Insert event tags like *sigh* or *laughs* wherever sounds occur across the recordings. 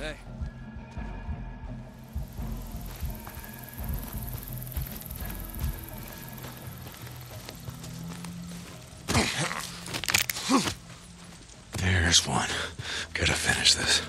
Hey. There's one. Gotta finish this.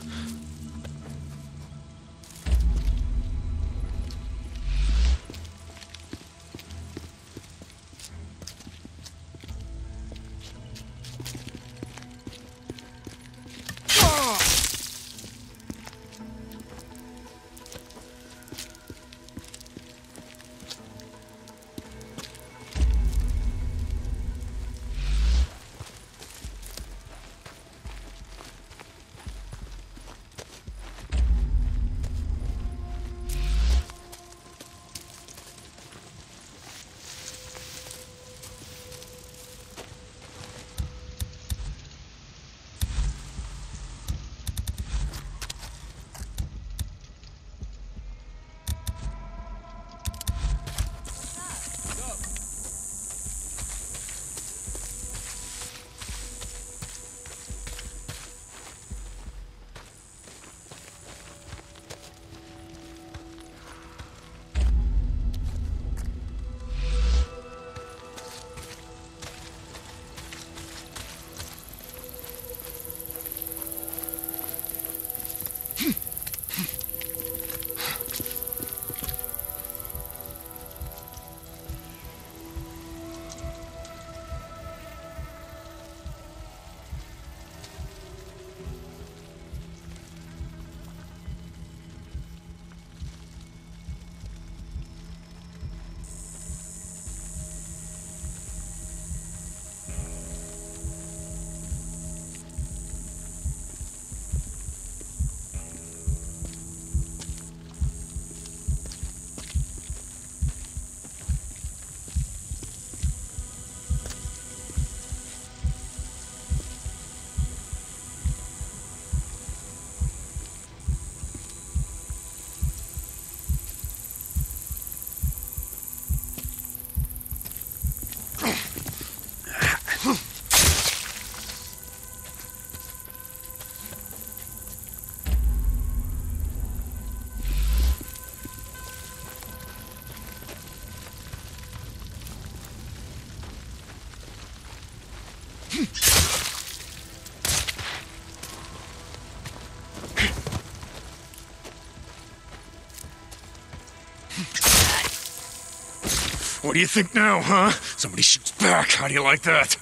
What do you think now, huh? Somebody shoots back. How do you like that?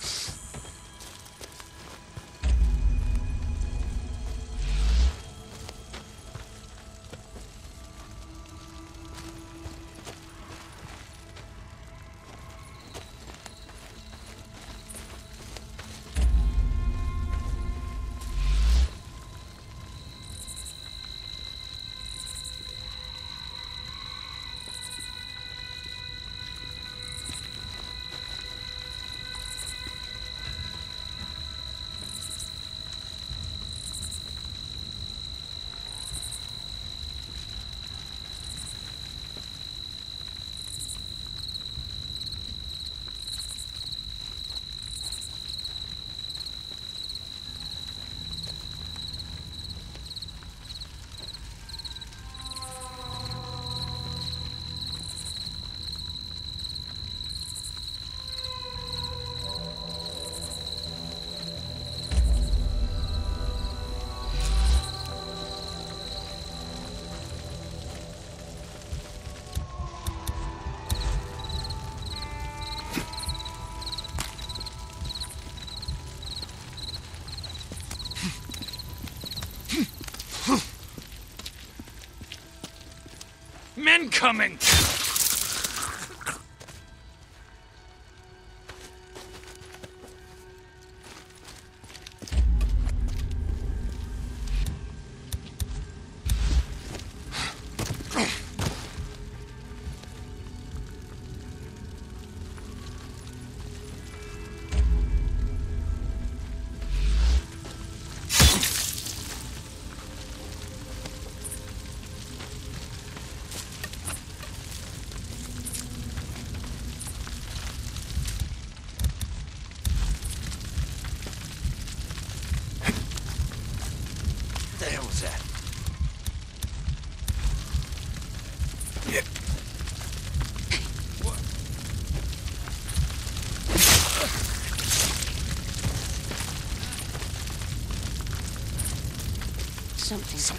Coming! Something.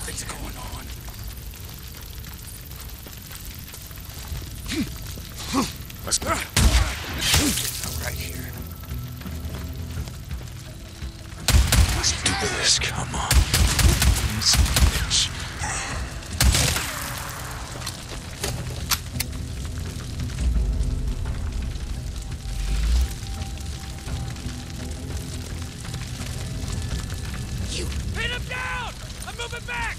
Moving back!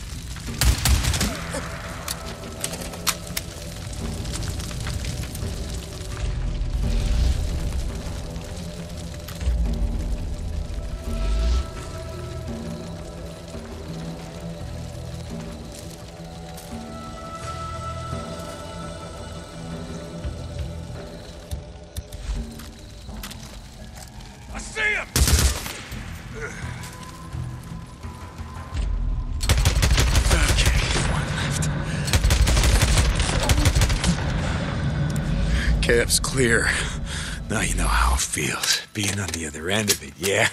Clear. Now you know how it feels, being on the other end of it, yeah?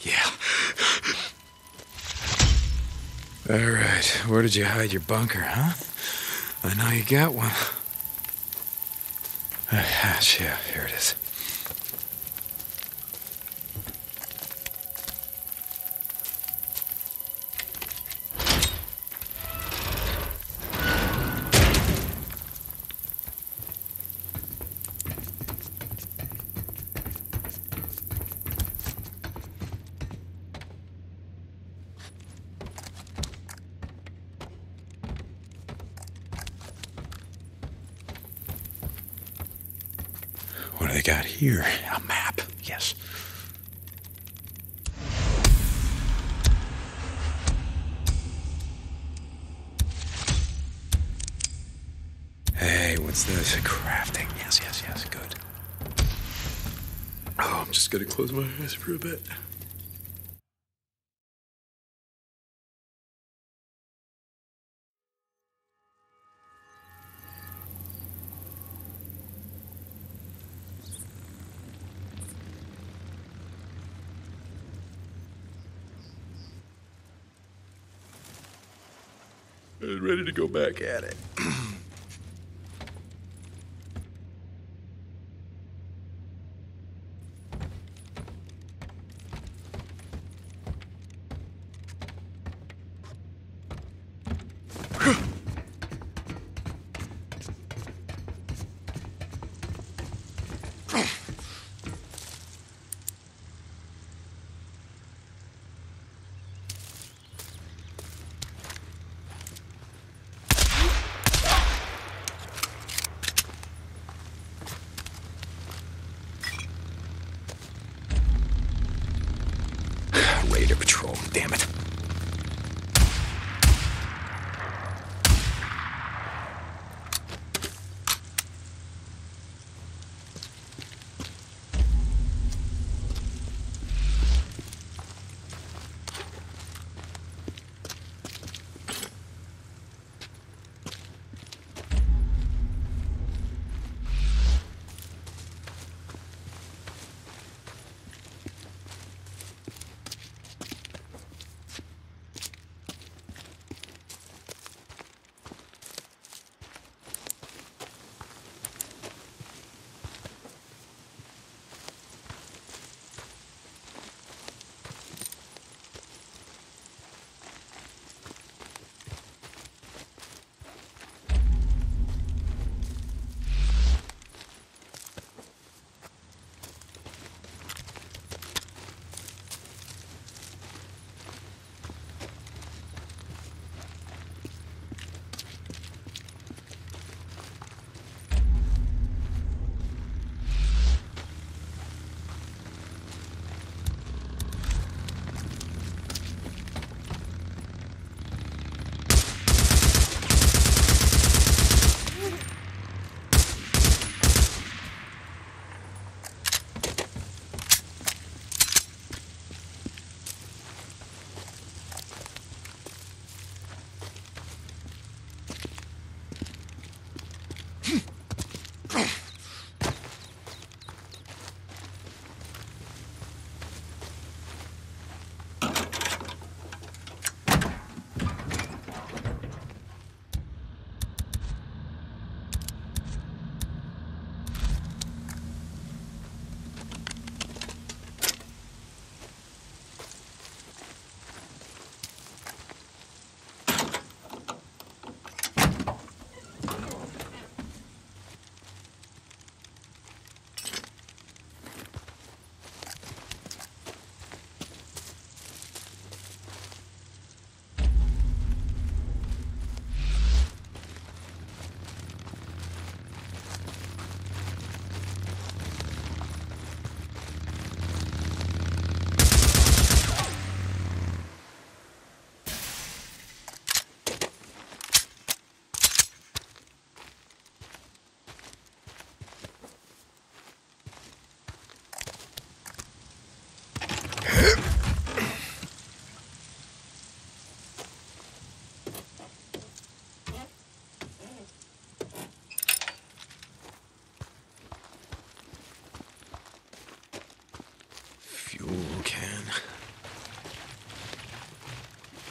*laughs* yeah. All right, where did you hide your bunker, huh? I know you got one. Ah, *sighs* yeah, here it is. Here? A map, yes. Hey, what's this? Crafting. Yes, yes, yes, good. Oh, I'm just gonna close my eyes for a bit. Ready to go back at it. *clears throat*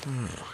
Oh,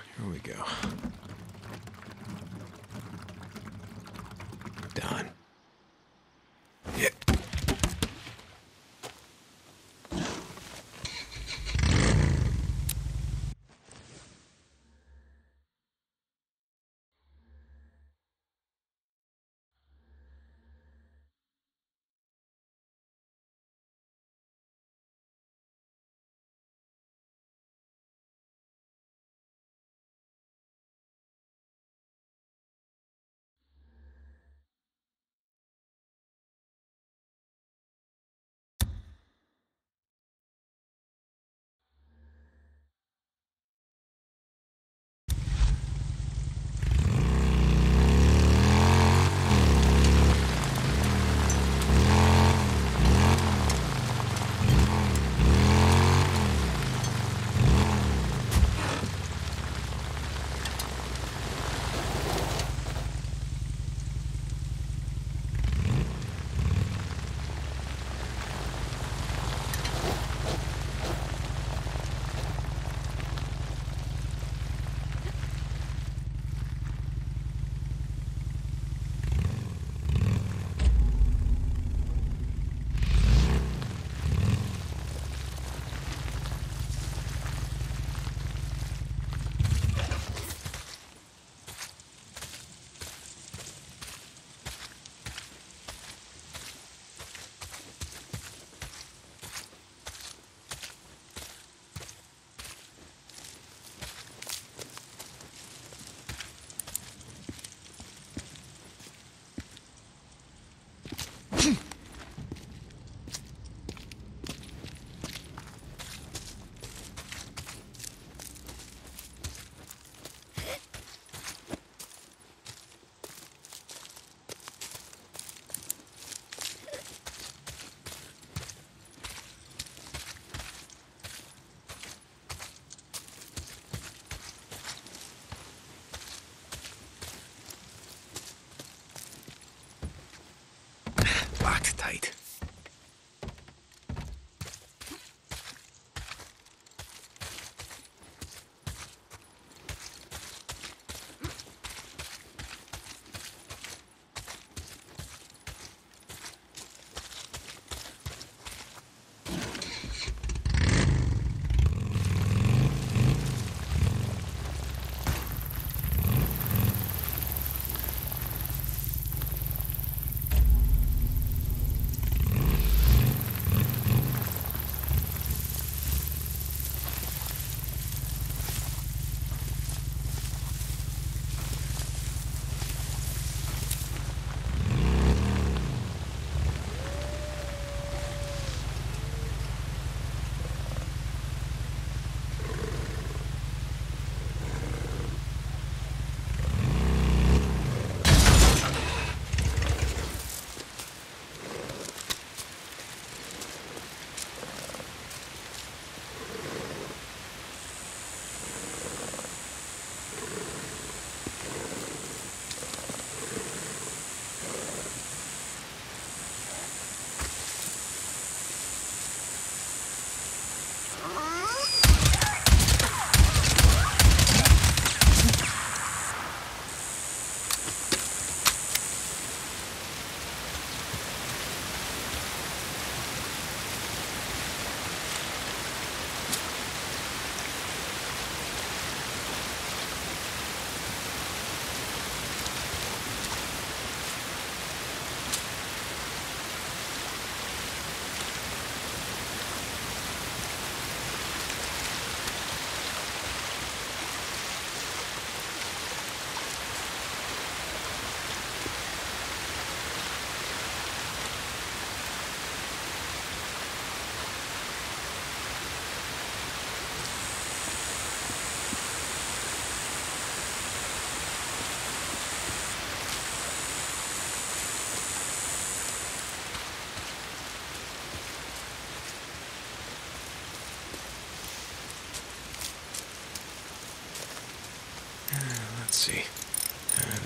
see.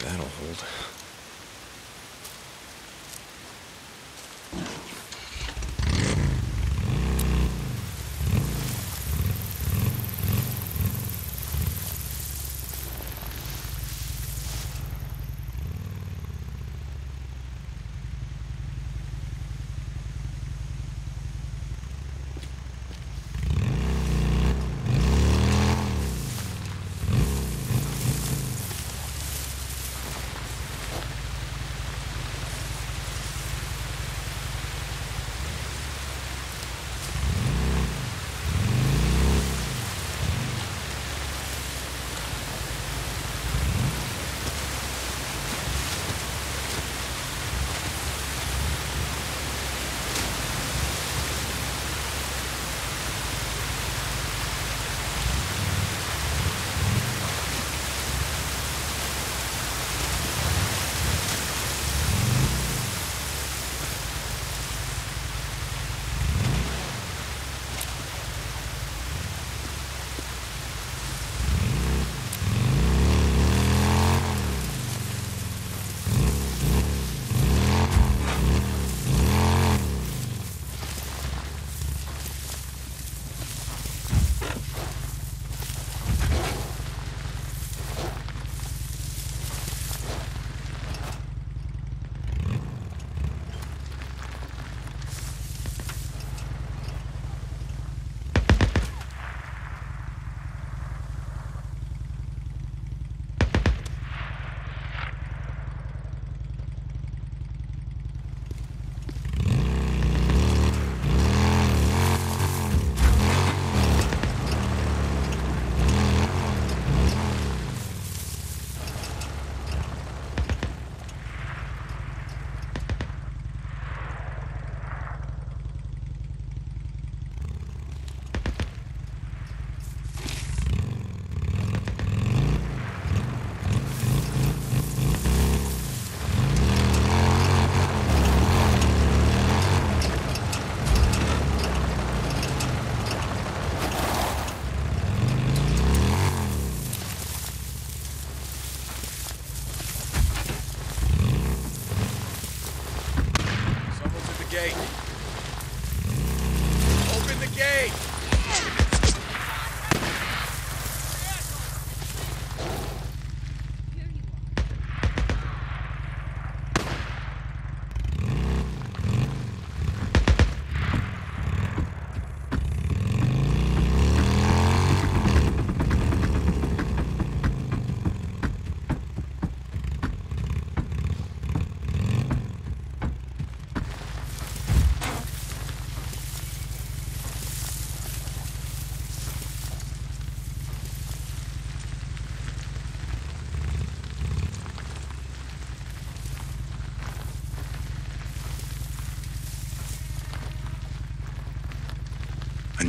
That'll hold.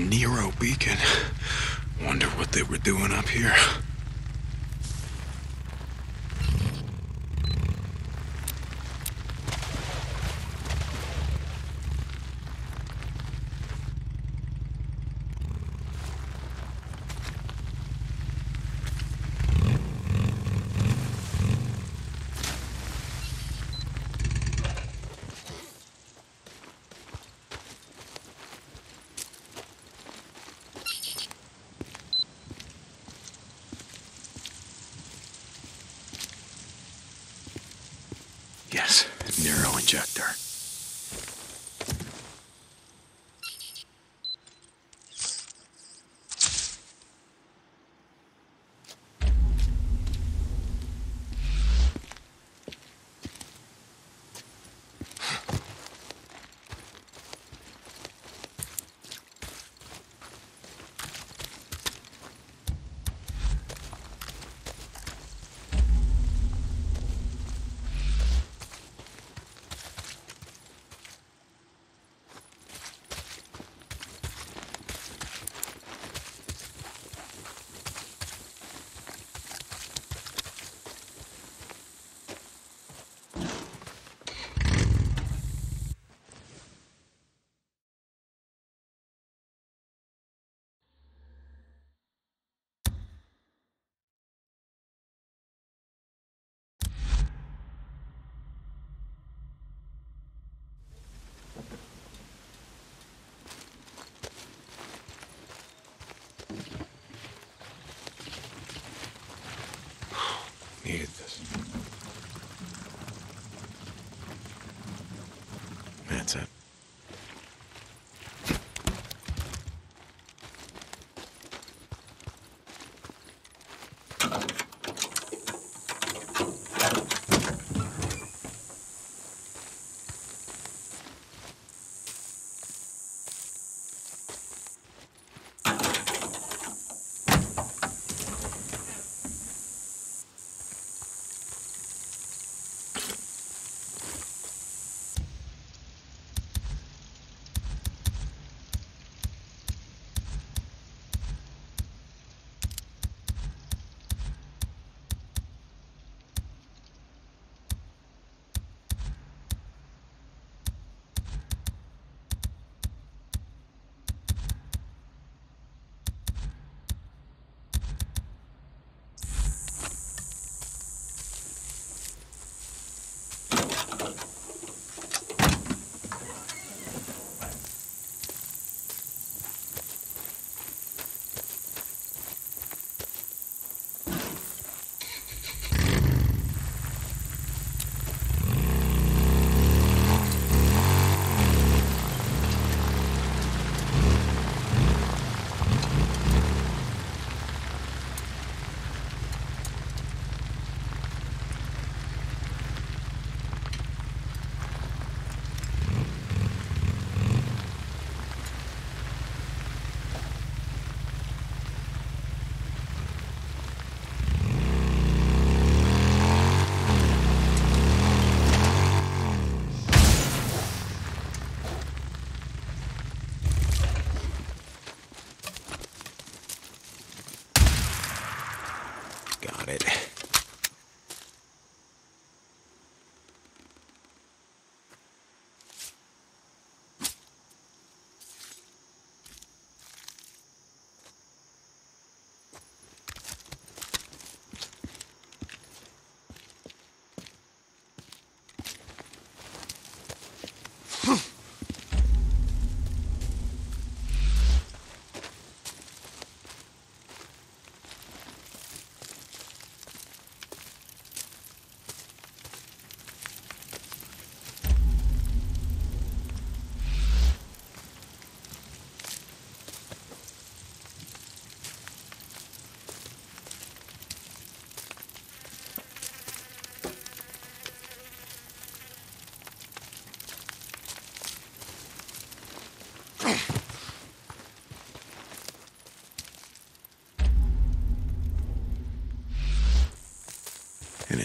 Nero beacon. Wonder what they were doing up here.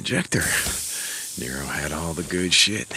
An injector. Nero had all the good shit.